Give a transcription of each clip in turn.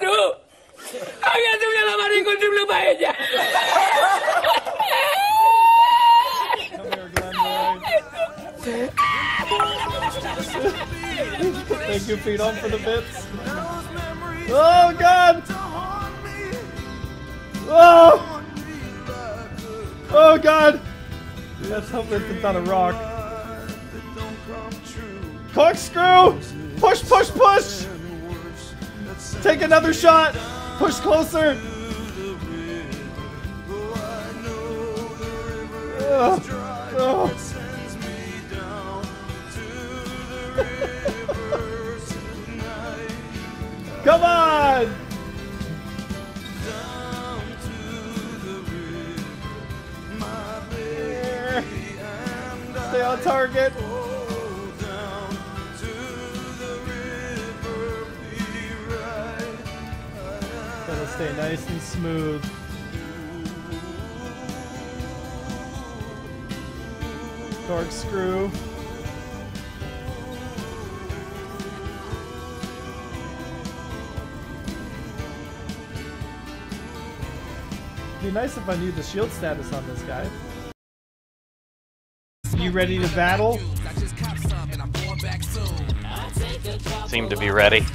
¡Tú! ¡Hágate una lavada con triple paella! Thank you, feet on for the bits. Oh god! Oh! Oh god! Let's hope it's not a rock. Corkscrew! Push, push, push! Take another shot! Push closer! Come on! Stay on target. Stay nice and smooth. Corkscrew. Be nice if I knew the shield status on this guy. You ready to battle? Seem to be ready.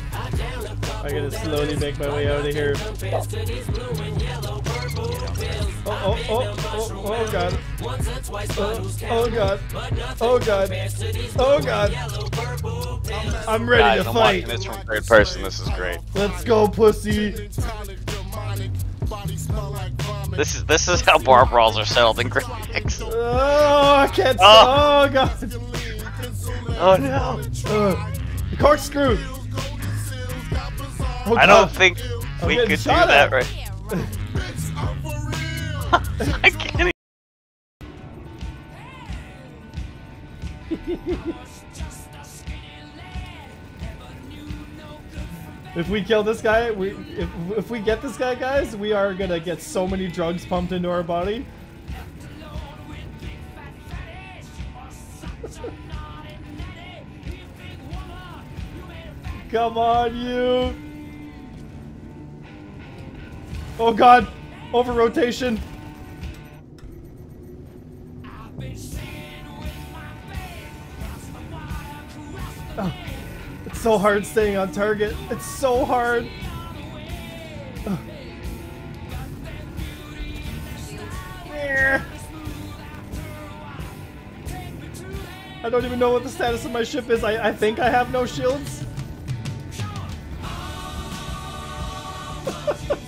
I gotta slowly make my way out of here. Oh, oh, oh, oh, oh god. Oh, oh god. Oh god. Oh god. I'm ready Guys, to I'm fight. watching this from third person. This is great. Let's go, pussy. This is this is how bar brawls are settled in graphics. Oh, I can't. Oh. Oh, god. Oh no! Uh, corkscrew. Oh, I don't think I'm we could do shot that at. right. I can't. If we kill this guy, we if, if we get this guy, guys, we are gonna get so many drugs pumped into our body. Come on, you! Oh god! Over rotation! Oh, it's so hard staying on target. It's so hard. Eh. I don't even know what the status of my ship is. I, I think I have no shields.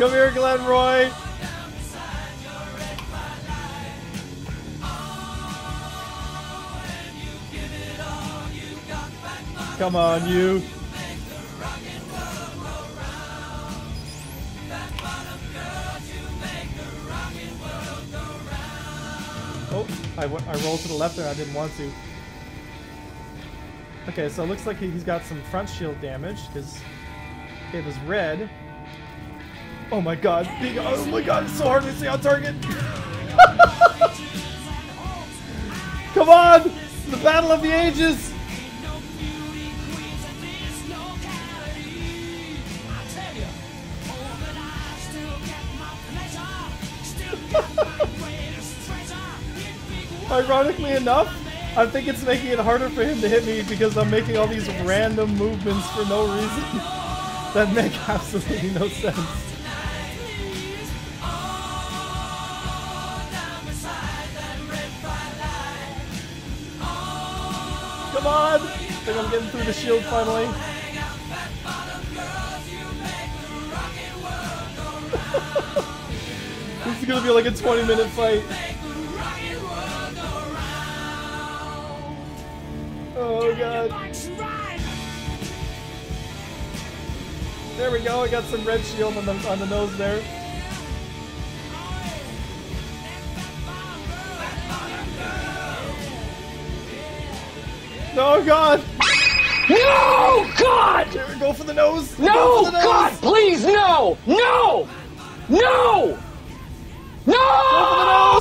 Come here, Glen Roy. Come on, you. Oh, I, I rolled to the left there. I didn't want to. Okay, so it looks like he's got some front shield damage because it was red. Oh my god. Being, oh my god, it's so hard to stay on target. Come on! The battle of the ages! Ironically enough, I think it's making it harder for him to hit me because I'm making all these random movements for no reason that make absolutely no sense. Come on! I think I'm getting through the shield finally. this is gonna be like a 20 minute fight. Oh god. There we go, I got some red shield on the, on the nose there. Oh God! No, God! Go for the nose! No, the nose. God, please, no! No! No! No!